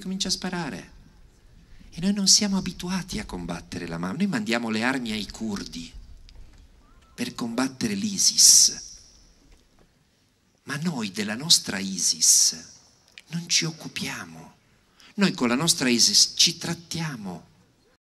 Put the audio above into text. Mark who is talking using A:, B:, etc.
A: comincia a sparare. E noi non siamo abituati a combattere la mano, noi mandiamo le armi ai curdi per combattere l'ISIS. Ma noi della nostra ISIS non ci occupiamo. Noi con la nostra ISIS ci trattiamo